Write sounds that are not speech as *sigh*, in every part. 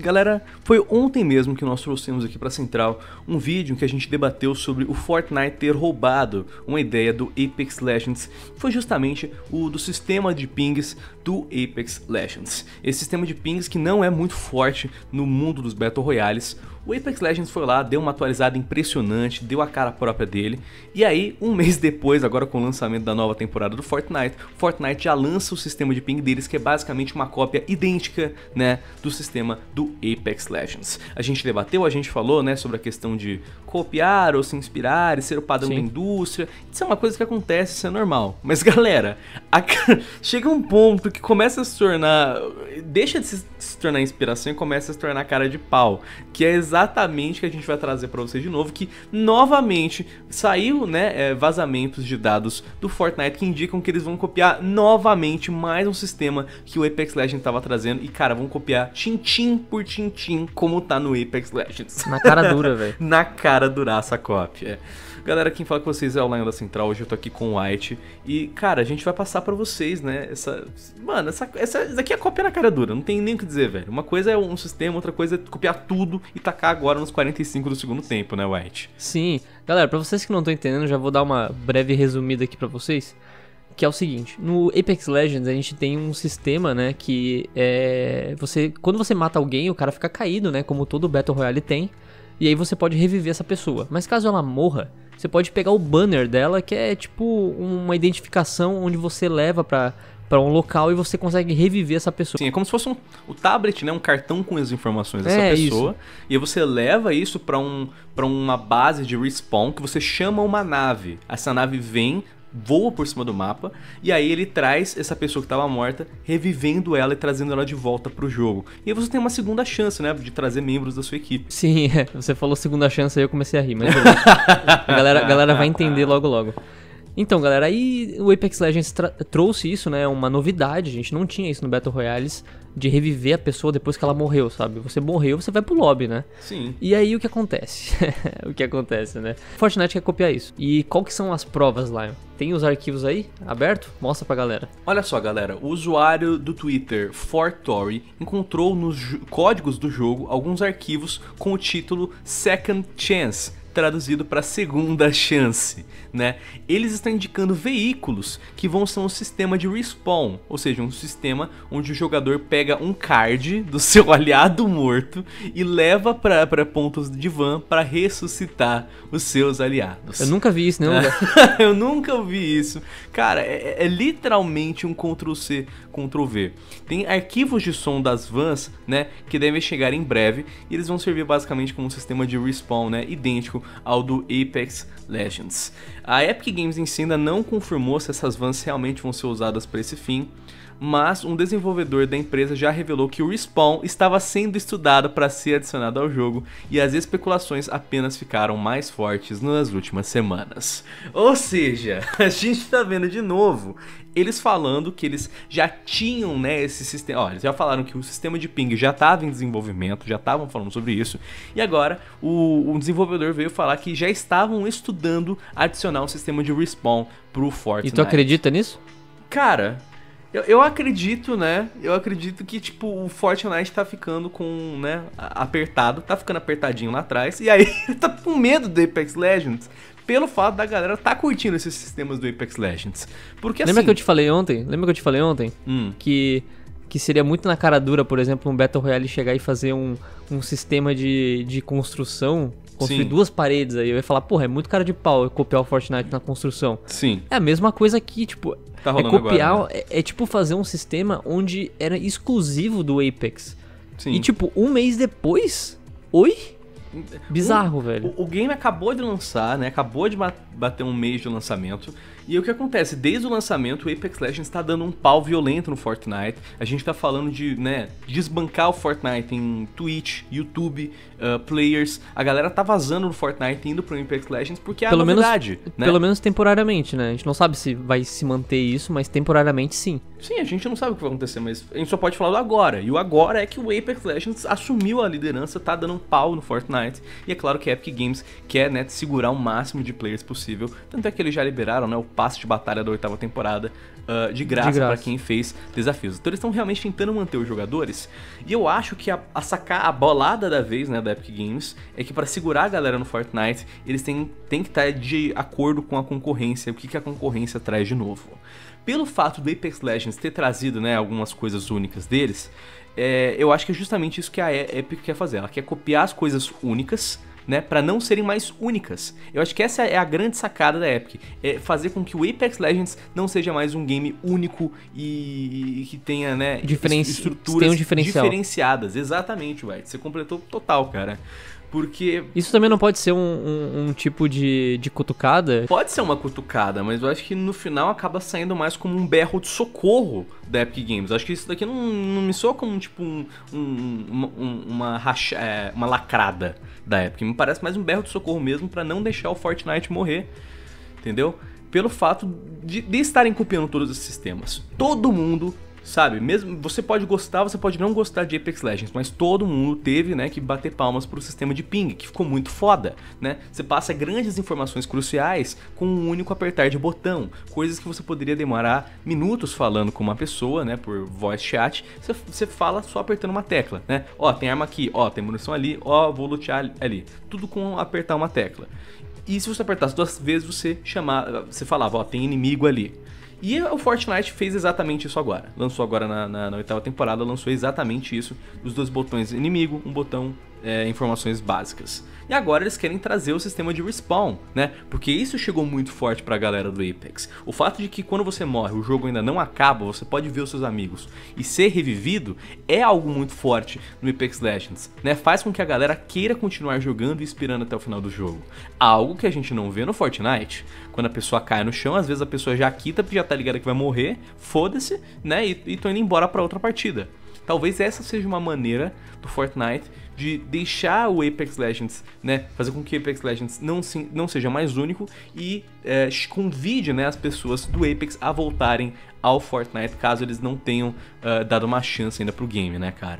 Galera, foi ontem mesmo que nós trouxemos aqui para Central um vídeo em que a gente debateu sobre o Fortnite ter roubado uma ideia do Apex Legends, foi justamente o do sistema de pings do Apex Legends. Esse sistema de pings que não é muito forte no mundo dos Battle Royales, o Apex Legends foi lá, deu uma atualizada impressionante, deu a cara própria dele, e aí, um *laughs* mês depois, agora com o lançamento da nova temporada do Fortnite, Fortnite já lança o sistema de ping deles, que é basicamente uma cópia idêntica, né, do sistema do Apex Legends. A gente debateu, a gente falou, né, sobre a questão de copiar ou se inspirar e ser o padrão Sim. da indústria. Isso é uma coisa que acontece, isso é normal. Mas *laughs* galera, a... *laughs* chega um ponto que começa a se tornar. Deixa de se, se tornar inspiração e começa a se tornar cara de pau. Que é exatamente o que a gente vai trazer para vocês de novo. Que novamente saiu né, é, vazamentos de dados do Fortnite que indicam que eles vão copiar novamente mais um sistema que o Apex Legends estava trazendo. E cara, vão copiar tintim por tintim, como tá no Apex Legends. Na cara dura, *laughs* velho. Na cara duraça a cópia. Galera, quem fala com vocês é o Lion da Central, hoje eu tô aqui com o White. E, cara, a gente vai passar para vocês, né, essa... Mano, essa, essa, essa aqui é cópia na cara dura, não tem nem o que dizer, velho. Uma coisa é um sistema, outra coisa é copiar tudo e tacar agora nos 45 do segundo tempo, né, White? Sim. Galera, pra vocês que não estão entendendo, já vou dar uma breve resumida aqui para vocês que é o seguinte, no Apex Legends a gente tem um sistema, né, que é você quando você mata alguém, o cara fica caído, né, como todo Battle Royale tem. E aí você pode reviver essa pessoa. Mas caso ela morra, você pode pegar o banner dela, que é tipo uma identificação onde você leva pra, para um local e você consegue reviver essa pessoa. Sim, é como se fosse um, o tablet, né, um cartão com as informações dessa é, pessoa. Isso. E aí você leva isso para um, pra uma base de respawn que você chama uma nave. Essa nave vem, voa por cima do mapa e aí ele traz essa pessoa que estava morta, revivendo ela e trazendo ela de volta pro jogo. E aí você tem uma segunda chance, né, de trazer membros da sua equipe. Sim, *laughs* é. você falou segunda chance aí eu comecei a rir, mas *laughs* a galera, a galera vai entender logo logo. Então, galera, aí o Apex Legends trouxe isso, né? Uma novidade. A gente não tinha isso no Battle Royales de reviver a pessoa depois que ela morreu, sabe? Você morreu, você vai pro lobby, né? Sim. E aí o que acontece? *laughs* o que acontece, né? Fortnite quer copiar isso. E qual que são as provas, Lion? Tem os arquivos aí aberto? Mostra pra galera. Olha só, galera. O usuário do Twitter, Fortory, encontrou nos códigos do jogo alguns arquivos com o título Second Chance traduzido para segunda chance, né? Eles estão indicando veículos que vão ser um sistema de respawn, ou seja, um sistema onde o jogador pega um card do *laughs* seu aliado morto e leva para pontos de van para ressuscitar os seus aliados. Eu nunca vi isso, não. *laughs* Eu nunca vi isso. Cara, é, é literalmente um Ctrl C, Ctrl V. Tem arquivos de som das vans, né, que devem chegar em breve e eles vão servir basicamente como um sistema de respawn, né, idêntico ao do Apex Legends. A Epic Games em si ainda não confirmou se essas vans realmente vão ser usadas para esse fim, mas um desenvolvedor da empresa já revelou que o Respawn estava sendo estudado para ser adicionado ao jogo e as especulações apenas ficaram mais fortes nas últimas semanas. Ou seja, *laughs* a gente está vendo de novo eles falando que eles já tinham né, esse sistema. Ó, eles já falaram que o sistema de ping já estava em desenvolvimento, já estavam falando sobre isso. E agora o, o, desenvolvedor veio falar que já estavam estudando adicionar um sistema de respawn pro Fortnite. E tu acredita nisso? Cara, eu, eu acredito, né? Eu acredito que, tipo, o Fortnite tá ficando com, né, apertado, tá ficando apertadinho lá atrás, e aí *laughs* tá com medo do Apex Legends pelo fato da galera tá curtindo esses sistemas do Apex Legends. Porque Lembra assim... que eu te falei ontem? Lembra que eu te falei ontem? Hum. Que que seria muito na cara dura, por exemplo, um Battle Royale chegar e fazer um, um sistema de, de construção construir Sim. duas paredes aí. Eu ia falar, porra, é muito cara de pau copiar o Fortnite na construção. Sim. É a mesma coisa aqui, tipo. Tá é copiar, agora, né? é, é, tipo fazer um sistema onde era exclusivo do Apex. Sim. E tipo, um mês depois. Oi? Bizarro, o, velho. O, o, game acabou de lançar, né? Acabou de bater um mês de lançamento. E o que acontece? Desde o lançamento, o Apex Legends está dando um pau violento no Fortnite. A gente está falando de, né, desbancar o Fortnite em Twitch, YouTube, uh, players. A galera tá vazando no Fortnite indo pro Apex Legends porque é pelo a novidade, menos, né? Pelo menos temporariamente, né? A gente não sabe se vai se manter isso, mas temporariamente sim. Sim, a gente não sabe o que vai acontecer, mas a gente só pode falar do agora. E o agora é que o Apex Legends assumiu a liderança, tá dando um pau no Fortnite. E é claro que a Epic Games quer, né, segurar o máximo de players possível. Tanto é que eles já liberaram, né, o passe de batalha da oitava temporada uh, de graça, graça. para quem fez desafios. Então eles estão realmente tentando manter os jogadores. E eu acho que a, a sacar a bolada da vez, né, da Epic Games, é que para segurar a galera no Fortnite, eles têm, têm que estar de acordo com a concorrência, o que, que a concorrência traz de novo. Pelo fato do Apex Legends ter trazido né, algumas coisas únicas deles, é, eu acho que é justamente isso que a Epic quer fazer. Ela quer copiar as coisas únicas, né, para não serem mais únicas. Eu acho que essa é a grande sacada da Epic, é fazer com que o Apex Legends não seja mais um game único e, e que tenha, né, Diferenci... estruturas um diferenciadas. Exatamente, White. Você completou total, cara. Porque. Isso também não pode ser um, um, um, tipo de, de cutucada? Pode ser uma cutucada, mas eu acho que no final acaba saindo mais como um berro de socorro da Epic Games. Eu acho que isso daqui não, não me soa como tipo um, uma, uma, racha, é, uma lacrada da Epic. Me parece mais um berro de socorro mesmo para não deixar o Fortnite morrer. Entendeu? Pelo fato de, de estarem copiando todos esses sistemas. Todo mundo Sabe, mesmo você pode gostar, você pode não gostar de Apex Legends, mas todo mundo teve, né, que bater palmas pro sistema de ping, que ficou muito foda, né? Você passa grandes informações cruciais com um único apertar de botão, coisas que você poderia demorar minutos falando com uma pessoa, né, por voice chat, você, você fala só apertando uma tecla, né? Ó, tem arma aqui, ó, tem munição ali, ó, vou lutear ali, tudo com apertar uma tecla. E se você apertasse duas vezes, você chamava, você falava, ó, tem inimigo ali. E o Fortnite fez exatamente isso agora. Lançou agora na, na, na oitava temporada, lançou exatamente isso. Os dois botões inimigo, um botão é, informações básicas. E agora eles querem trazer o sistema de respawn, né? Porque isso chegou muito forte pra galera do Apex. O fato de que quando você morre, o jogo ainda não acaba, você pode ver os seus amigos e ser revivido é algo muito forte no Apex Legends, né? Faz com que a galera queira continuar jogando e esperando até o final do jogo. Algo que a gente não vê no Fortnite. Quando a pessoa cai no chão, às vezes a pessoa já quita já tá ligada que vai morrer, foda-se, né? E, e tô indo embora para outra partida. Talvez essa seja uma maneira do Fortnite de deixar o Apex Legends, né, fazer com que o Apex Legends não, se, não seja mais único e é, convide, né, as pessoas do Apex a voltarem ao Fortnite caso eles não tenham uh, dado uma chance ainda pro game, né, cara?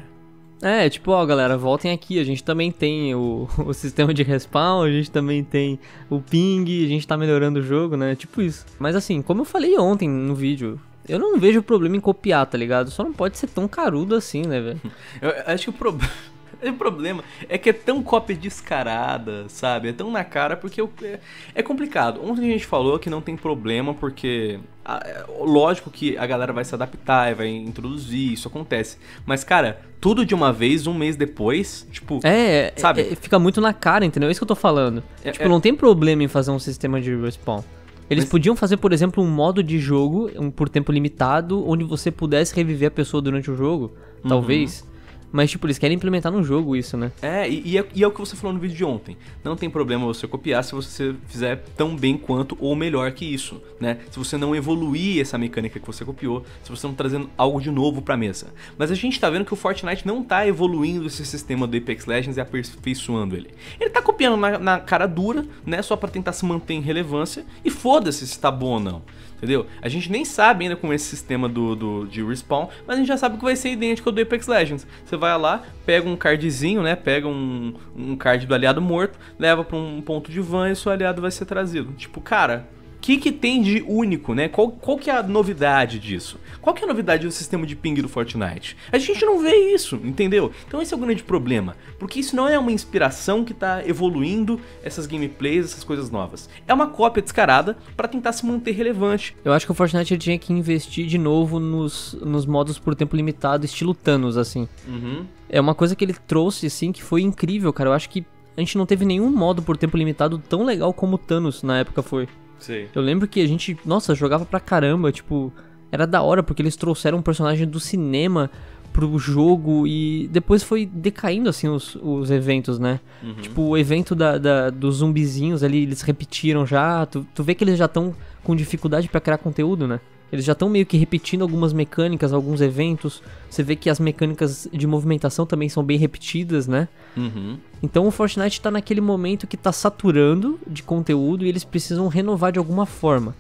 É, tipo, ó, galera, voltem aqui. A gente também tem o, *laughs* o sistema de respawn, a gente também tem o ping, a gente tá melhorando o jogo, né? Tipo isso. Mas assim, como eu falei ontem no vídeo, eu não vejo problema em copiar, tá ligado? Só não pode ser tão carudo assim, né, velho? *laughs* Eu acho que o problema. *laughs* O problema é que é tão cópia descarada, sabe? É tão na cara porque é, é complicado. Ontem a gente falou que não tem problema porque. É, lógico que a galera vai se adaptar e vai introduzir, isso acontece. Mas, cara, tudo de uma vez, um mês depois, tipo. É, sabe? É, fica muito na cara, entendeu? É isso que eu tô falando. É, tipo, é não tem problema em fazer um sistema de respawn. Eles Mas... podiam fazer, por exemplo, um modo de jogo um, por tempo limitado, onde você pudesse reviver a pessoa durante o jogo, uhum. talvez. Mas, tipo, eles querem implementar no jogo isso, né? É e, e é, e, é, o que você falou no vídeo de ontem. Não tem problema você copiar se você fizer tão bem quanto ou melhor que isso, né? Se você não evoluir essa mecânica que você copiou, se você não trazendo algo de novo pra mesa. Mas a gente tá vendo que o Fortnite não tá evoluindo esse sistema do Apex Legends e aperfeiçoando ele. Ele tá copiando na, na cara dura, né? Só para tentar se manter em relevância. E foda-se se tá bom ou não entendeu? A gente nem sabe ainda como é esse sistema do, do, de respawn, mas a gente já sabe que vai ser idêntico ao do Apex Legends. Você vai lá, pega um cardzinho, né? Pega um, um card do aliado morto, leva para um ponto de van e seu aliado vai ser trazido. Tipo, cara, que, que tem de único, né? Qual, qual que é a novidade disso? Qual que é a novidade do sistema de ping do Fortnite? A gente não vê isso, entendeu? Então esse é o grande problema, porque isso não é uma inspiração que está evoluindo essas gameplays, essas coisas novas. É uma cópia descarada para tentar se manter relevante. Eu acho que o Fortnite tinha que investir de novo nos, nos modos por tempo limitado, estilo Thanos, assim. Uhum. É uma coisa que ele trouxe, assim, que foi incrível, cara. Eu acho que a gente não teve nenhum modo por tempo limitado tão legal como o Thanos na época foi. Sim. Eu lembro que a gente, nossa, jogava pra caramba, tipo, era da hora porque eles trouxeram um personagem do cinema pro jogo e depois foi decaindo assim os, os eventos, né? Uhum. Tipo, o evento da, da, dos zumbizinhos ali, eles repetiram já. Tu, tu vê que eles já estão com dificuldade para criar conteúdo, né? Eles já estão meio que repetindo algumas mecânicas, alguns eventos. Você vê que as mecânicas de movimentação também são bem repetidas, né? Uhum. Então o Fortnite está naquele momento que está saturando de conteúdo e eles precisam renovar de alguma forma.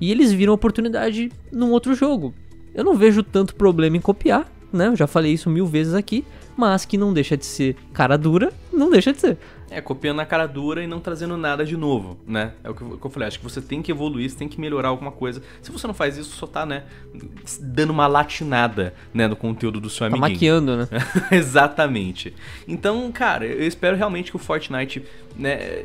E eles viram a oportunidade num outro jogo. Eu não vejo tanto problema em copiar, né? Eu já falei isso mil vezes aqui, mas que não deixa de ser cara dura, não deixa de ser. É, copiando na cara dura e não trazendo nada de novo, né? É o que eu falei, acho que você tem que evoluir, você tem que melhorar alguma coisa. Se você não faz isso, só tá, né, dando uma latinada, né, no conteúdo do seu Tá amiguinho. maquiando, né? *laughs* Exatamente. Então, cara, eu espero realmente que o Fortnite, né,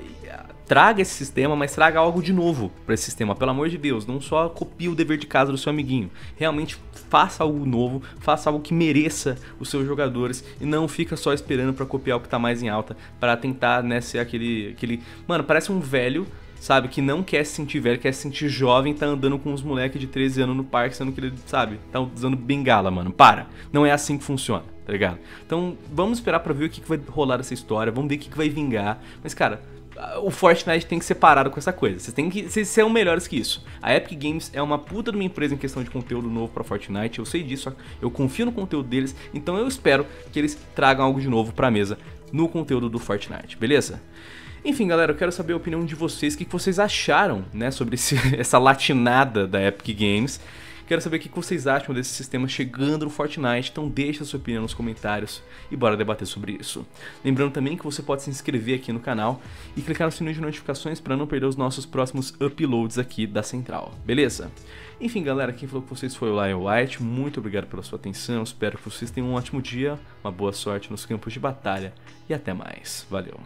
traga esse sistema, mas traga algo de novo para esse sistema, pelo amor de Deus. Não só copie o dever de casa do seu amiguinho. Realmente faça algo novo, faça algo que mereça os seus jogadores e não fica só esperando para copiar o que tá mais em alta, para tentar, né, ser aquele aquele, mano, parece um velho sabe, que não quer se sentir velho, quer se sentir jovem, tá andando com uns moleques de 13 anos no parque, sendo que ele, sabe, tá usando bengala, mano. Para. Não é assim que funciona, tá ligado? Então, vamos esperar pra ver o que, que vai rolar dessa história, vamos ver o que, que vai vingar. Mas, cara, o Fortnite tem que ser parado com essa coisa. Vocês têm que. Vocês são melhores que isso. A Epic Games é uma puta de uma empresa em questão de conteúdo novo pra Fortnite. Eu sei disso, eu confio no conteúdo deles, então eu espero que eles tragam algo de novo pra mesa no conteúdo do Fortnite, beleza? Enfim, galera, eu quero saber a opinião de vocês, o que vocês acharam, né, sobre esse, *laughs* essa latinada da Epic Games. Quero saber o que vocês acham desse sistema chegando no Fortnite, então deixa sua opinião nos comentários e bora debater sobre isso. Lembrando também que você pode se inscrever aqui no canal e clicar no sininho de notificações para não perder os nossos próximos uploads aqui da Central, beleza? Enfim, galera, quem falou com vocês foi o Lion White, muito obrigado pela sua atenção, espero que vocês tenham um ótimo dia, uma boa sorte nos campos de batalha e até mais. Valeu!